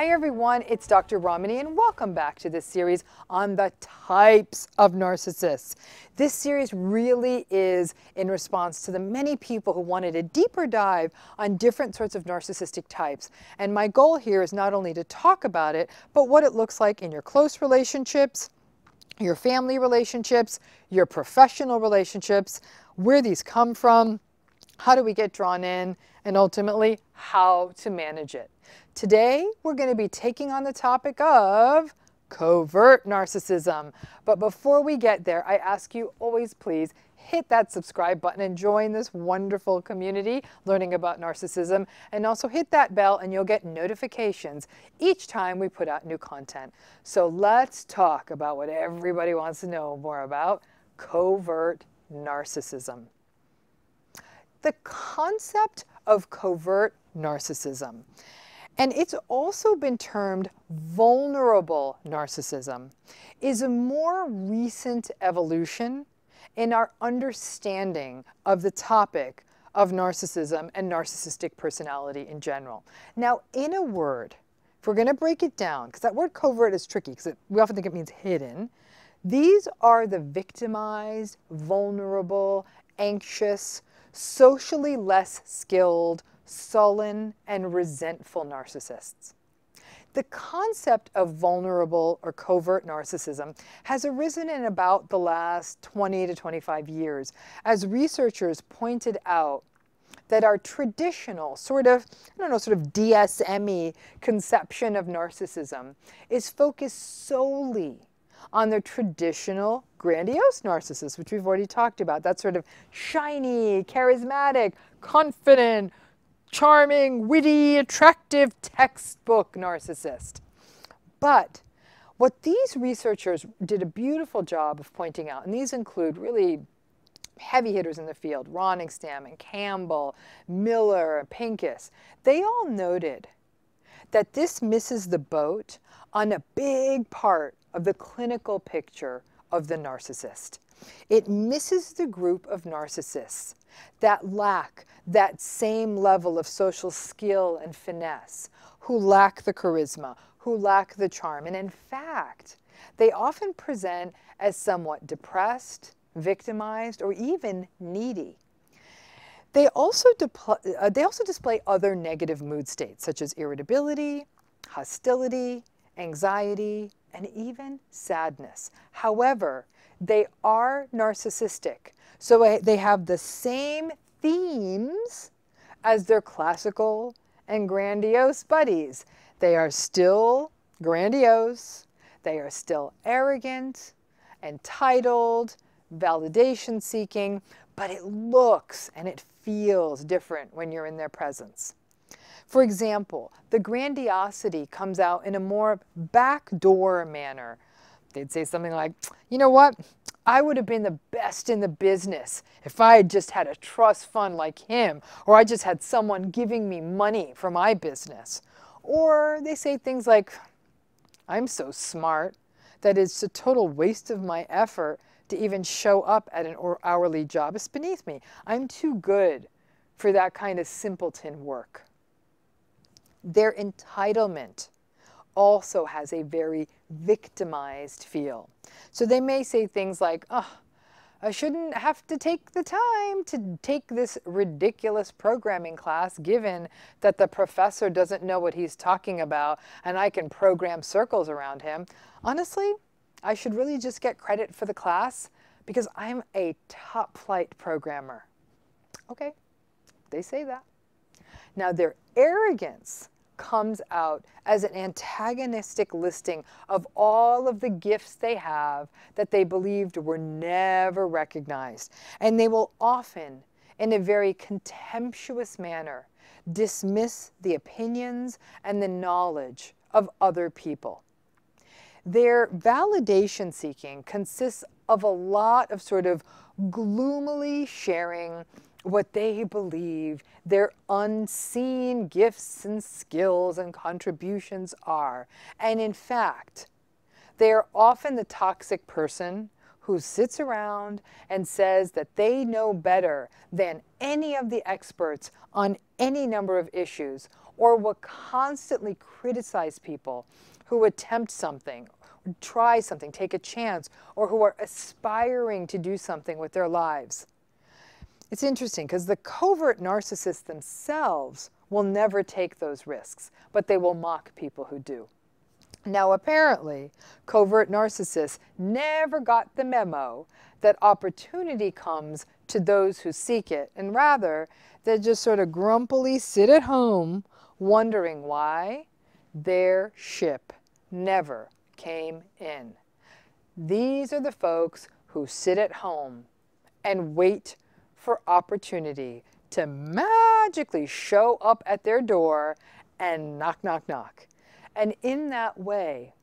Hi everyone, it's Dr. Ramani and welcome back to this series on the types of narcissists. This series really is in response to the many people who wanted a deeper dive on different sorts of narcissistic types. And my goal here is not only to talk about it, but what it looks like in your close relationships, your family relationships, your professional relationships, where these come from, how do we get drawn in, and ultimately how to manage it. Today, we're going to be taking on the topic of covert narcissism. But before we get there, I ask you always please hit that subscribe button and join this wonderful community learning about narcissism. And also hit that bell and you'll get notifications each time we put out new content. So let's talk about what everybody wants to know more about covert narcissism. The concept of covert narcissism. And it's also been termed vulnerable narcissism, is a more recent evolution in our understanding of the topic of narcissism and narcissistic personality in general. Now, in a word, if we're going to break it down, because that word covert is tricky because we often think it means hidden, these are the victimized, vulnerable, anxious, socially less skilled, sullen, and resentful narcissists. The concept of vulnerable or covert narcissism has arisen in about the last 20 to 25 years as researchers pointed out that our traditional sort of, I don't know, sort of DSM conception of narcissism is focused solely on the traditional grandiose narcissist, which we've already talked about. That sort of shiny, charismatic, confident, charming, witty, attractive textbook narcissist. But what these researchers did a beautiful job of pointing out, and these include really heavy hitters in the field, Ronningstam and Campbell, Miller, and Pincus, they all noted that this misses the boat on a big part of the clinical picture of the narcissist. It misses the group of narcissists that lack that same level of social skill and finesse, who lack the charisma, who lack the charm. And in fact, they often present as somewhat depressed, victimized, or even needy. They also, uh, they also display other negative mood states, such as irritability, hostility, anxiety, and even sadness. However, they are narcissistic. So they have the same themes as their classical and grandiose buddies. They are still grandiose, they are still arrogant, entitled, validation seeking, but it looks and it feels different when you're in their presence. For example, the grandiosity comes out in a more backdoor manner They'd say something like, you know what? I would have been the best in the business if I had just had a trust fund like him, or I just had someone giving me money for my business. Or they say things like, I'm so smart that it's a total waste of my effort to even show up at an hourly job. It's beneath me. I'm too good for that kind of simpleton work. Their entitlement also has a very victimized feel. So they may say things like, oh, I shouldn't have to take the time to take this ridiculous programming class given that the professor doesn't know what he's talking about and I can program circles around him. Honestly, I should really just get credit for the class because I'm a top flight programmer. Okay, they say that. Now their arrogance comes out as an antagonistic listing of all of the gifts they have that they believed were never recognized. And they will often, in a very contemptuous manner, dismiss the opinions and the knowledge of other people. Their validation seeking consists of a lot of sort of gloomily sharing what they believe their unseen gifts and skills and contributions are. And in fact, they are often the toxic person who sits around and says that they know better than any of the experts on any number of issues, or will constantly criticize people who attempt something, try something, take a chance, or who are aspiring to do something with their lives. It's interesting because the covert narcissists themselves will never take those risks, but they will mock people who do. Now, apparently, covert narcissists never got the memo that opportunity comes to those who seek it, and rather, they just sort of grumpily sit at home wondering why their ship never came in. These are the folks who sit at home and wait for opportunity to magically show up at their door and knock, knock, knock. And in that way,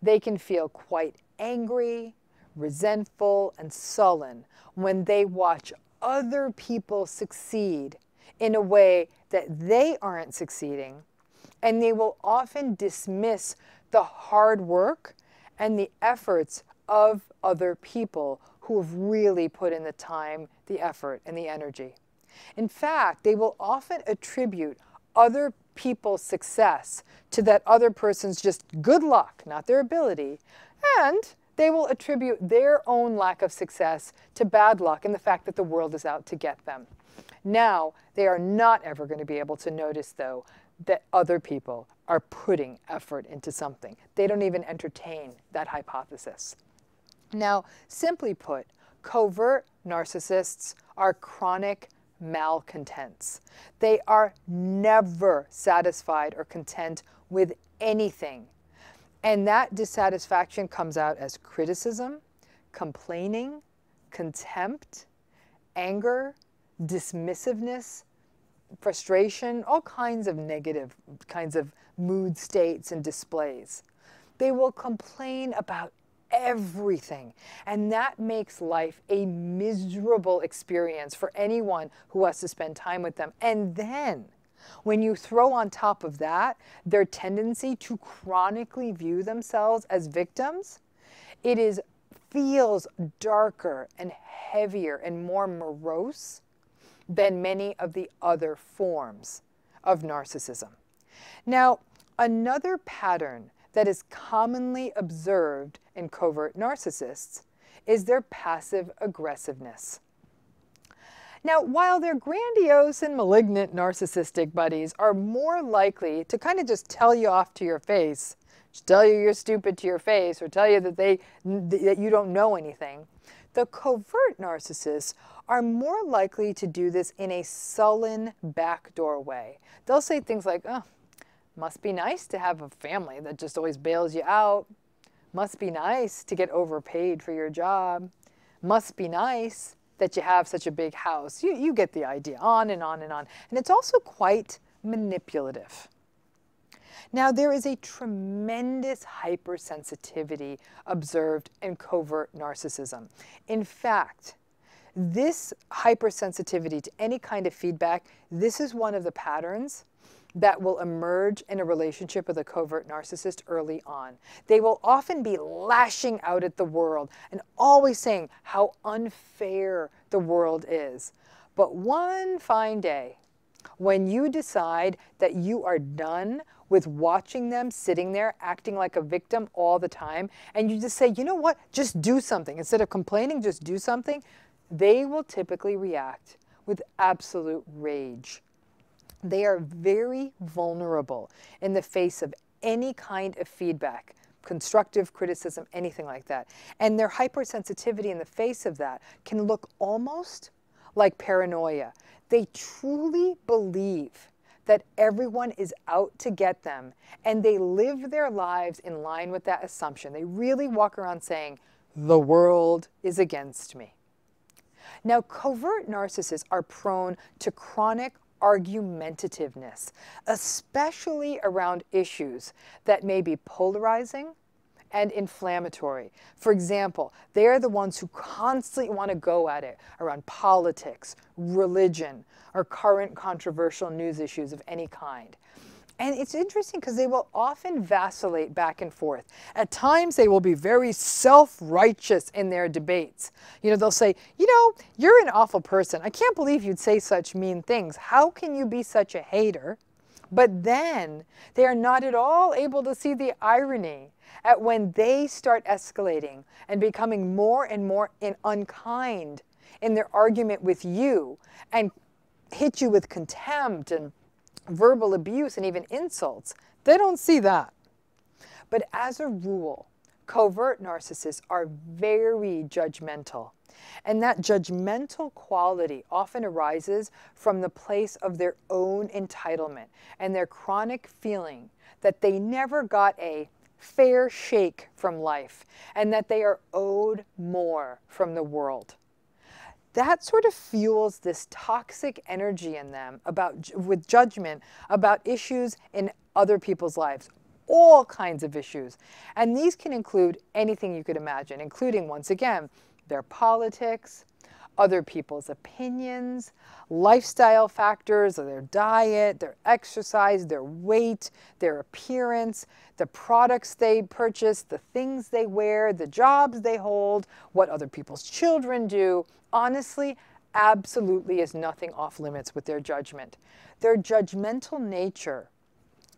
they can feel quite angry, resentful, and sullen when they watch other people succeed in a way that they aren't succeeding. And they will often dismiss the hard work and the efforts of other people who have really put in the time, the effort, and the energy. In fact, they will often attribute other people's success to that other person's just good luck, not their ability, and they will attribute their own lack of success to bad luck and the fact that the world is out to get them. Now, they are not ever going to be able to notice, though, that other people are putting effort into something. They don't even entertain that hypothesis. Now, simply put, covert narcissists are chronic malcontents. They are never satisfied or content with anything. And that dissatisfaction comes out as criticism, complaining, contempt, anger, dismissiveness, frustration, all kinds of negative kinds of mood states and displays. They will complain about everything. And that makes life a miserable experience for anyone who has to spend time with them. And then, when you throw on top of that their tendency to chronically view themselves as victims, it is feels darker and heavier and more morose than many of the other forms of narcissism. Now, another pattern that is commonly observed in covert narcissists is their passive aggressiveness. Now, while their grandiose and malignant narcissistic buddies are more likely to kind of just tell you off to your face, tell you you're stupid to your face, or tell you that they that you don't know anything, the covert narcissists are more likely to do this in a sullen backdoor way. They'll say things like, "Oh, must be nice to have a family that just always bails you out. Must be nice to get overpaid for your job. Must be nice that you have such a big house. You, you get the idea, on and on and on. And it's also quite manipulative. Now, there is a tremendous hypersensitivity observed in covert narcissism. In fact, this hypersensitivity to any kind of feedback, this is one of the patterns that will emerge in a relationship with a covert narcissist early on. They will often be lashing out at the world and always saying how unfair the world is. But one fine day, when you decide that you are done with watching them sitting there acting like a victim all the time, and you just say, you know what, just do something. Instead of complaining, just do something, they will typically react with absolute rage. They are very vulnerable in the face of any kind of feedback, constructive criticism, anything like that. And their hypersensitivity in the face of that can look almost like paranoia. They truly believe that everyone is out to get them and they live their lives in line with that assumption. They really walk around saying, the world is against me. Now, covert narcissists are prone to chronic argumentativeness, especially around issues that may be polarizing and inflammatory. For example, they're the ones who constantly want to go at it around politics, religion, or current controversial news issues of any kind. And it's interesting because they will often vacillate back and forth. At times, they will be very self righteous in their debates. You know, they'll say, You know, you're an awful person. I can't believe you'd say such mean things. How can you be such a hater? But then they are not at all able to see the irony at when they start escalating and becoming more and more in unkind in their argument with you and hit you with contempt and verbal abuse and even insults. They don't see that. But as a rule, covert narcissists are very judgmental. And that judgmental quality often arises from the place of their own entitlement and their chronic feeling that they never got a fair shake from life and that they are owed more from the world. That sort of fuels this toxic energy in them about with judgment about issues in other people's lives, all kinds of issues. And these can include anything you could imagine, including once again, their politics, other people's opinions, lifestyle factors, their diet, their exercise, their weight, their appearance, the products they purchase, the things they wear, the jobs they hold, what other people's children do. Honestly, absolutely is nothing off limits with their judgment. Their judgmental nature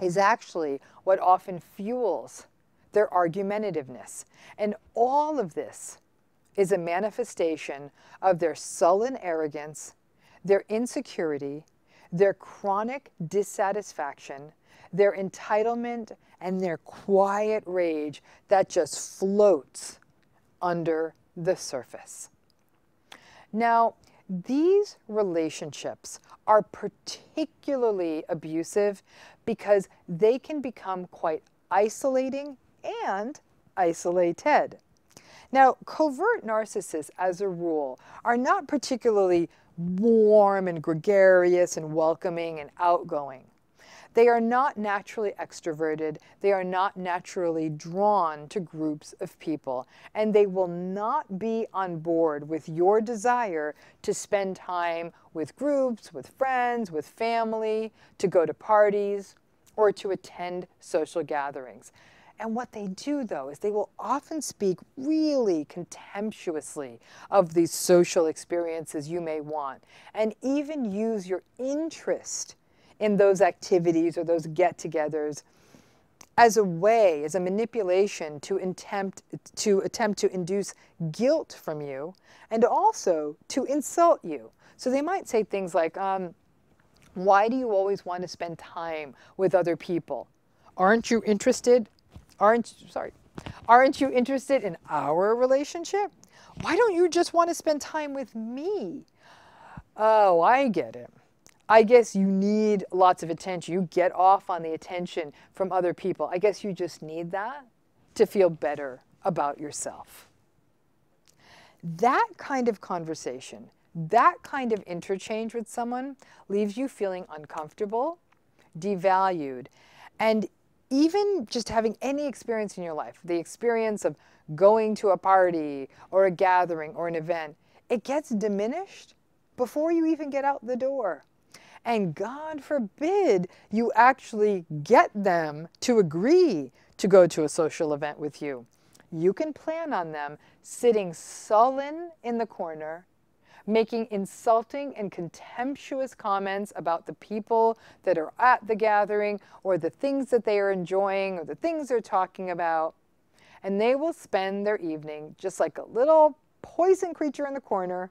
is actually what often fuels their argumentativeness. And all of this is a manifestation of their sullen arrogance, their insecurity, their chronic dissatisfaction, their entitlement, and their quiet rage that just floats under the surface. Now, these relationships are particularly abusive because they can become quite isolating and isolated. Now, covert narcissists, as a rule, are not particularly warm and gregarious and welcoming and outgoing. They are not naturally extroverted. They are not naturally drawn to groups of people. And they will not be on board with your desire to spend time with groups, with friends, with family, to go to parties, or to attend social gatherings. And what they do, though, is they will often speak really contemptuously of these social experiences you may want, and even use your interest in those activities or those get togethers as a way, as a manipulation to attempt to attempt to induce guilt from you and also to insult you. So they might say things like, um, why do you always want to spend time with other people? Aren't you interested Aren't sorry. Aren't you interested in our relationship? Why don't you just want to spend time with me? Oh, I get it. I guess you need lots of attention. You get off on the attention from other people. I guess you just need that to feel better about yourself. That kind of conversation, that kind of interchange with someone leaves you feeling uncomfortable, devalued, and even just having any experience in your life, the experience of going to a party or a gathering or an event, it gets diminished before you even get out the door. And God forbid you actually get them to agree to go to a social event with you. You can plan on them sitting sullen in the corner making insulting and contemptuous comments about the people that are at the gathering or the things that they are enjoying or the things they're talking about. And they will spend their evening just like a little poison creature in the corner,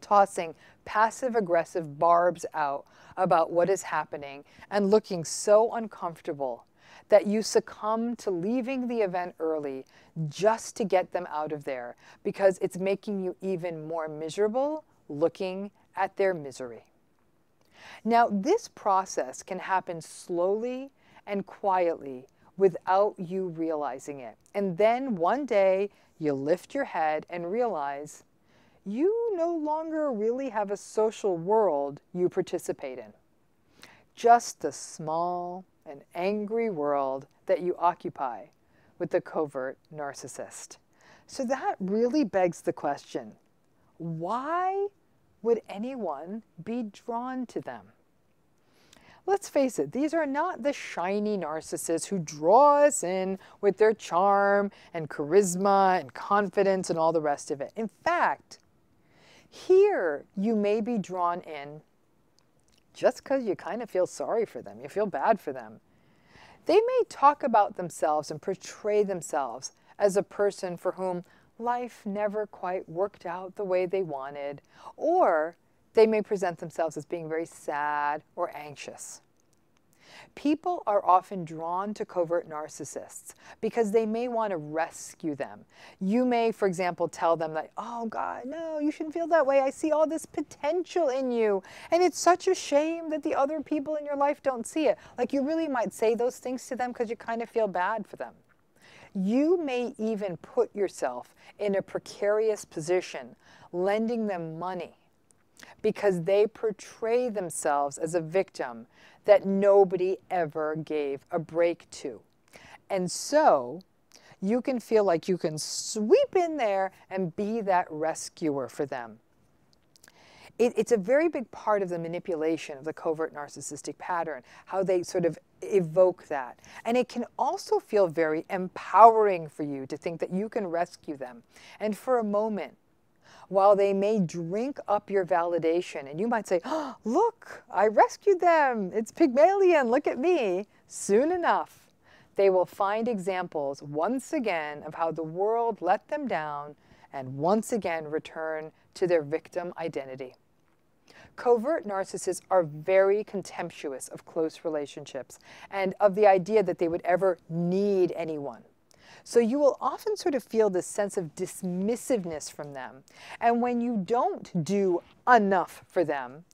tossing passive aggressive barbs out about what is happening and looking so uncomfortable that you succumb to leaving the event early just to get them out of there because it's making you even more miserable looking at their misery. Now, this process can happen slowly and quietly without you realizing it. And then one day you lift your head and realize you no longer really have a social world you participate in. Just a small, an angry world that you occupy with the covert narcissist. So that really begs the question why would anyone be drawn to them? Let's face it, these are not the shiny narcissists who draw us in with their charm and charisma and confidence and all the rest of it. In fact, here you may be drawn in just because you kind of feel sorry for them, you feel bad for them. They may talk about themselves and portray themselves as a person for whom life never quite worked out the way they wanted, or they may present themselves as being very sad or anxious. People are often drawn to covert narcissists because they may want to rescue them. You may, for example, tell them that, oh God, no, you shouldn't feel that way. I see all this potential in you. And it's such a shame that the other people in your life don't see it. Like you really might say those things to them because you kind of feel bad for them. You may even put yourself in a precarious position, lending them money because they portray themselves as a victim that nobody ever gave a break to. And so you can feel like you can sweep in there and be that rescuer for them. It, it's a very big part of the manipulation of the covert narcissistic pattern, how they sort of evoke that. And it can also feel very empowering for you to think that you can rescue them. And for a moment, while they may drink up your validation, and you might say, oh, Look, I rescued them. It's Pygmalion. Look at me. Soon enough, they will find examples once again of how the world let them down and once again return to their victim identity. Covert narcissists are very contemptuous of close relationships and of the idea that they would ever need anyone. So you will often sort of feel this sense of dismissiveness from them. And when you don't do enough for them,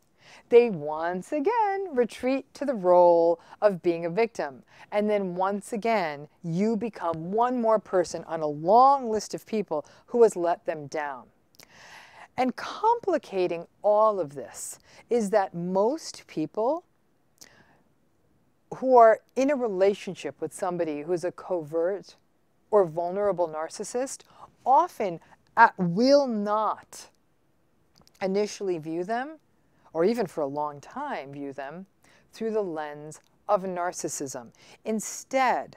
they once again retreat to the role of being a victim. And then once again, you become one more person on a long list of people who has let them down. And complicating all of this is that most people who are in a relationship with somebody who's a covert or vulnerable narcissist often will not initially view them, or even for a long time view them, through the lens of narcissism. Instead,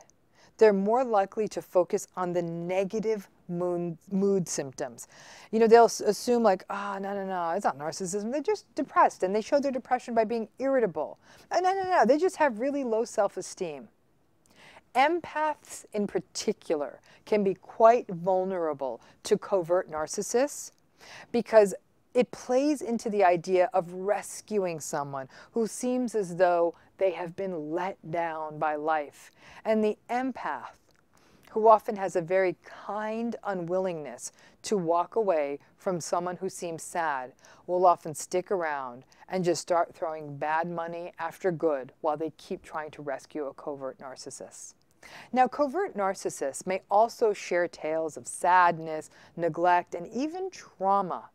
they're more likely to focus on the negative mood, mood symptoms. You know, they'll assume like, ah, oh, no, no, no, it's not narcissism. They're just depressed, and they show their depression by being irritable. Oh, no, no, no, they just have really low self-esteem. Empaths in particular can be quite vulnerable to covert narcissists because it plays into the idea of rescuing someone who seems as though they have been let down by life. And the empath, who often has a very kind unwillingness to walk away from someone who seems sad, will often stick around and just start throwing bad money after good while they keep trying to rescue a covert narcissist. Now, covert narcissists may also share tales of sadness, neglect, and even trauma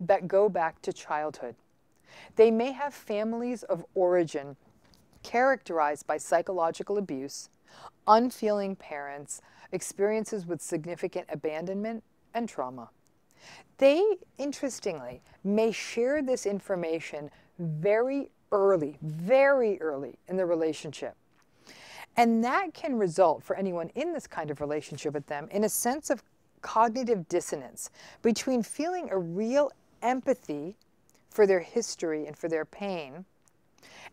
that go back to childhood. They may have families of origin characterized by psychological abuse, unfeeling parents, experiences with significant abandonment, and trauma. They, interestingly, may share this information very early, very early in the relationship. And that can result for anyone in this kind of relationship with them in a sense of cognitive dissonance between feeling a real empathy for their history and for their pain,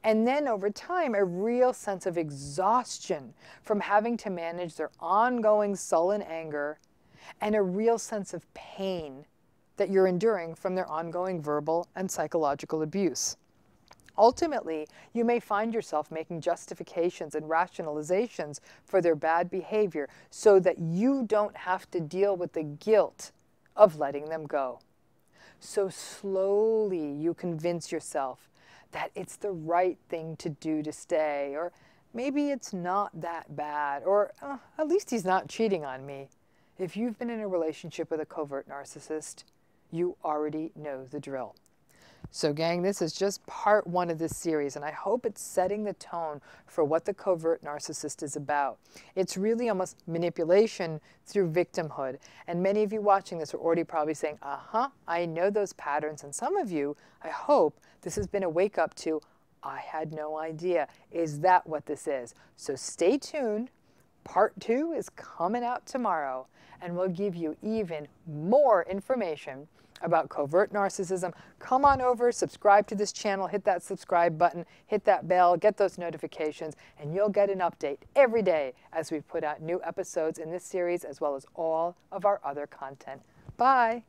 and then over time, a real sense of exhaustion from having to manage their ongoing sullen anger and a real sense of pain that you're enduring from their ongoing verbal and psychological abuse. Ultimately, you may find yourself making justifications and rationalizations for their bad behavior so that you don't have to deal with the guilt of letting them go. So slowly you convince yourself that it's the right thing to do to stay, or maybe it's not that bad, or uh, at least he's not cheating on me. If you've been in a relationship with a covert narcissist, you already know the drill. So gang, this is just part one of this series, and I hope it's setting the tone for what the covert narcissist is about. It's really almost manipulation through victimhood. And many of you watching this are already probably saying, uh-huh, I know those patterns. And some of you, I hope this has been a wake up to, I had no idea. Is that what this is? So stay tuned. Part two is coming out tomorrow, and we'll give you even more information about covert narcissism, come on over, subscribe to this channel, hit that subscribe button, hit that bell, get those notifications, and you'll get an update every day as we put out new episodes in this series as well as all of our other content. Bye.